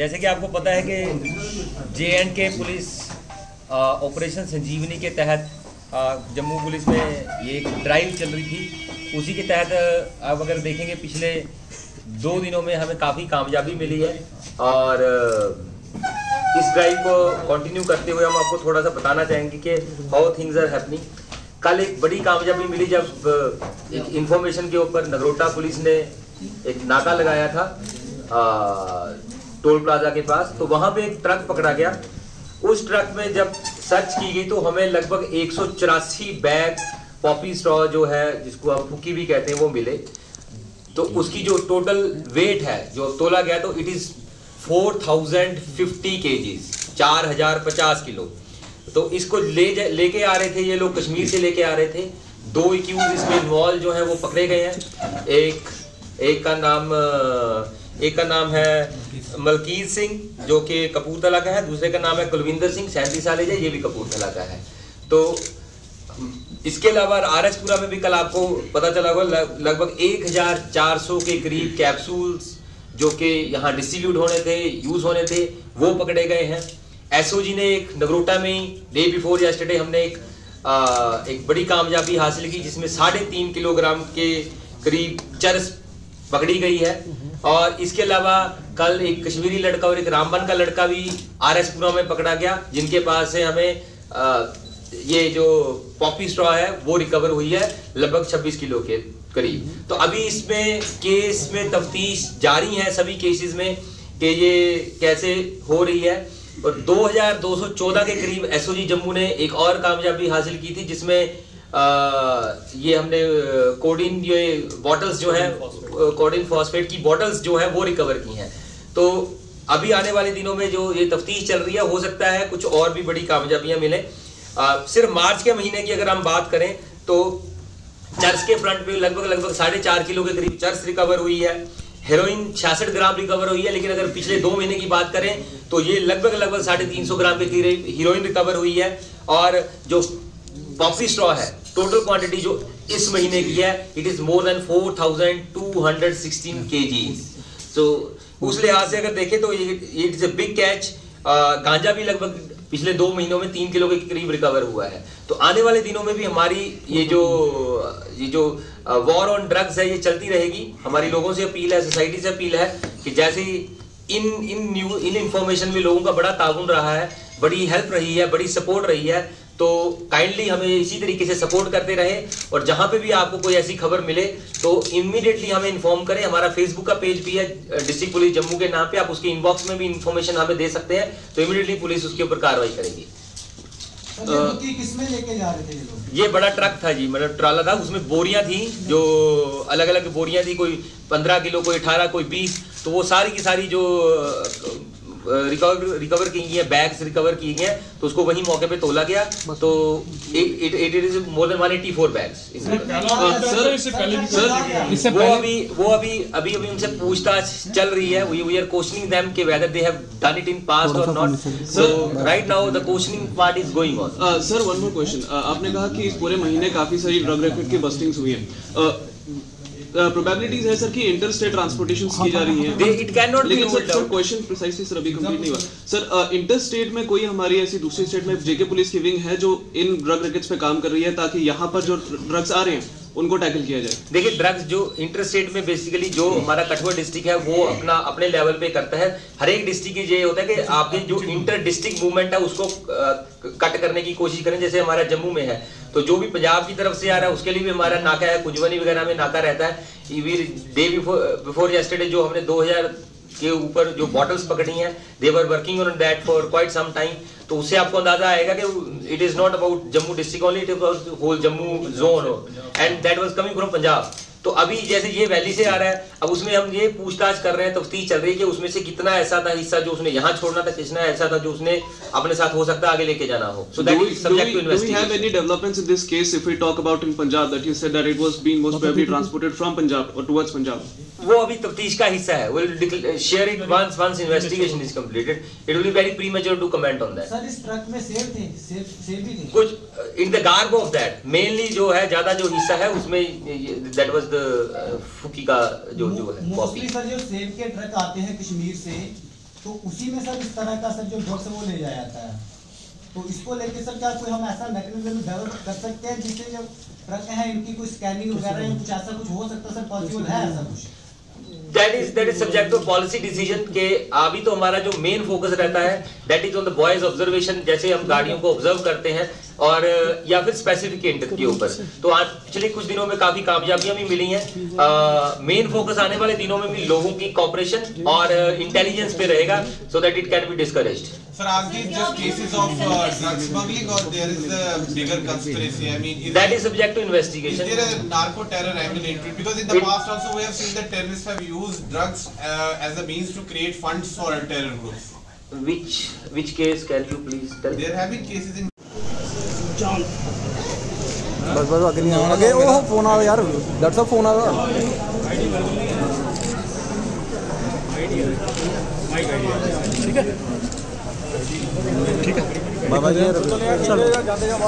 जैसे कि आपको पता है कि J and K police operation Sanjeevani के तहत जम्मू पुलिस में ये एक ड्राइव चल रही थी। उसी के तहत आप अगर देखेंगे पिछले दो दिनों में हमें काफ़ी कामयाबी मिली है और इस ड्राइव को कंटिन्यू करते हुए हम आपको थोड़ा सा बताना चाहेंगे कि हाउ थिंग्स आर हैपनिंग कल एक बड़ी कामयाबी मिली जब एक इंफॉर्मेशन के ऊपर नगरोटा पुलिस ने एक नाका लगाया था। आ, टोल प्लाजा के पास तो वहाँ पे एक ट्रक पकड़ा गया। उस ट्रक में जब सर्च की गई तो हमें लगभग एक सौ चौरासी बैग, पॉपी स्ट्रॉ जो है, जिसको आप फुकी भी कहते हैं, वो मिले। तो उसकी जो टोटल वेट है, जो तोला गया तो it is four thousand fifty के चार हज़ार पचास किलो। तो इसको ले लेके आ रहे थे ये लोग, कश्मीर से लेके आ रहे थे। दो इक्यूज इसमें इन्वॉल्व जो है, वो पकड़े गए हैं। एक एक का नाम एक का नाम है मलकीर सिंह जो कि कपूरथला का है। दूसरे का नाम है कुलविंदर सिंह सैंतीस साल है ये भी कपूरथला का है। तो इसके अलावा आर एस पुरा में भी कल आपको पता चला होगा लगभग एक हज़ार चार सौ के करीब कैप्सूल्स जो कि यहाँ डिस्ट्रीब्यूट होने थे यूज़ होने थे वो पकड़े गए हैं। एसओजी ने एक नगरोटा में डे बिफोर यस्टरडे हमने एक आ, एक बड़ी कामयाबी हासिल की जिसमें साढ़े तीन किलोग्राम के करीब चरस पकड़ी गई है। और इसके अलावा कल एक कश्मीरी लड़का और एक रामबन का लड़का भी आर एस पुरा में पकड़ा गया जिनके पास से हमें आ, ये जो पॉपी स्ट्रॉ है वो रिकवर हुई है लगभग 26 किलो के करीब। तो अभी इसमें केस में तफ्तीश जारी है सभी केसेस में कि ये कैसे हो रही है। और 2214 के करीब एसओजी जम्मू ने एक और कामयाबी हासिल की थी जिसमें आ, ये हमने कोडिन ये बॉटल्स जो है कोडिन फॉस्फेट की बॉटल्स जो है वो रिकवर की हैं। तो अभी आने वाले दिनों में जो ये तफ्तीश चल रही है हो सकता है कुछ और भी बड़ी कामयाबियाँ मिले। सिर्फ़ मार्च के महीने की अगर हम बात करें तो चर्च के फ्रंट पे लगभग लगभग साढ़े चार किलो के करीब चर्च रिकवर हुई है। हेरोइन छियासठ ग्राम रिकवर हुई है लेकिन अगर पिछले दो महीने की बात करें तो ये लगभग लगभग साढ़े तीन सौ ग्राम के करीब हीरोइन रिकवर हुई है। और जो पॉपी स्ट्रॉ है टोटल क्वांटिटी जो इस महीने की है it is more than four thousand two hundred sixteen K G तो उस लिहाज से अगर देखें तो it is a big catch गांजा भी लगभग पिछले दो महीनों में तीन किलो के करीब रिकवर हुआ है। तो आने वाले दिनों में भी हमारी ये जो ये जो वॉर ऑन ड्रग्स है, ये चलती रहेगी। हमारी लोगों से अपील है सोसाइटी से अपील है कि जैसे इन इन न्यू इन इंफॉर्मेशन में लोगों का बड़ा ताउन रहा है, बड़ी हेल्प रही है, बड़ी सपोर्ट रही है तो काइंडली हमें इसी तरीके से सपोर्ट करते रहे और जहाँ पे भी आपको कोई ऐसी खबर मिले तो इमीडिएटली हमें इन्फॉर्म करें। हमारा फेसबुक का पेज भी है डिस्ट्रिक्ट पुलिस जम्मू के नाम पे। आप उसके इनबॉक्स में भी इन्फॉर्मेशन हमें दे सकते हैं तो इमीडिएटली पुलिस उसके ऊपर कार्रवाई करेगी। किसमें लेके जा रहे थे ये बड़ा ट्रक था जी मतलब ट्राला था। उसमें बोरियाँ थी जो अलग अलग बोरियाँ थी कोई पंद्रह किलो कोई अठारह कोई बीस तो वो सारी की सारी जो रिकवर रिकवर की गई है बैग्स रिकवर की गई हैं तो उसको वही मौके पे तोला गया। तो it it is more than 184 bags sir इससे पहले सर वो अभी वो अभी अभी अभी उनसे पूछताछ चल रही है। We we are questioning them कि whether they have done it in past or not so right now the questioning part is going on sir one more question आपने कहा कि इस पूरे महीने काफ़ी सारी ड्रग रैकेट की बस्टिंग्स हुई है। प्रोबेबिलिटीज है सर कि इंटर स्टेट ट्रांसपोर्टेशन की जा रही है। इट कैन नॉट लेकिन sir sir question precisely sir अभी कंप्लीट नहीं हुआ। सर इंटर स्टेट में कोई हमारी ऐसी दूसरी स्टेट में जेके पुलिस की विंग है जो इन ड्रग रैकेट्स पे काम कर रही है ताकि यहाँ पर जो ड्रग्स आ रहे हैं उनको टैकल किया जाए? देखिए ड्रग्स जो इंटर स्टेट में बेसिकली जो हमारा कठुआ डिस्ट्रिक्ट है वो अपना अपने लेवल पे करता है। हर एक डिस्ट्रिक्ट की ये होता है कि आपके जो इंटर डिस्ट्रिक्ट मूवमेंट है उसको कट करने की कोशिश करें जैसे हमारा जम्मू में है। तो जो भी पंजाब की तरफ़ से आ रहा है, उसके लिए भी हमारा नाका है, कुंजवनी वगैरह में नाका रहता है। डे बिफोर बिफोर यस्टरडे जो हमने 2000 के ऊपर जो बॉटल्स पकड़ी हैं they were working on that for quite some time तो उससे आपको अंदाज़ा आएगा कि it is not about Jammu district only it is whole Jammu zone and that was coming from Punjab तो अभी जैसे ये वैली से आ रहा है अब उसमें हम ये पूछताछ कर रहे हैं तफ्तीश चल रही है कि उसमें से कितना ऐसा था हिस्सा जो उसने यहाँ छोड़ना था कितना ऐसा था जो उसने अपने साथ हो सकता है आगे लेके जाना हो? In punjab that you said that it was being most probably transported from punjab or वो अभी तफ्तीश का हिस्सा है। Will share it once once investigation is completed it will be very premature to comment on that sir इस truck में सेब थे सेब सेब भी थे। कुछ in the garb of that mainly जो है ज़्यादा जो हिस्सा है उसमें दैट वाज द फुकी का जो जो है मोस्टली सर जो सेब के ट्रक आते हैं कश्मीर से तो उसी में सर इस तरह का सर जो ड्रग्स वो ले जाया जाता है। तो इसको लेके सर क्या कोई हम ऐसा मैकेनिज्म डेवलप कर सकते हैं जिससे जो ट्रक है इनकी कोई स्कैनिंग वगैरह या कुछ ऐसा कुछ हो सकता है सर पॉसिबल है ऐसा कुछ? That is that is subject to policy decision के अभी तो हमारा जो मेन फोकस रहता है that is on the boys observation जैसे हम गाड़ियों को ऑब्ज़र्व करते हैं और, या फिर स्पेसिफिक इंटर के ऊपर तो आज, पिछले कुछ दिनों में काफ़ी कामयाबियाँ भी मिली हैं। मेन फोकस आने वाले दिनों में भी लोगों की कॉपरेशन और इंटेलिजेंस पे रहेगा so that it can be discouraged Faragdi, just cases of uh, drug smuggling or there is a bigger conspiracy? I mean, is that is subject to investigation. Is there a narco terror angle? Because in the it, past also we have seen that terrorists have used drugs uh, as a means to create funds for terror groups. Which which case can you please tell? There have been cases in John. बस बस अगे नहीं आना अगे ओह phone आ यार that's a phone आ ID ठीक है ठीक है। बाबा जी चलो।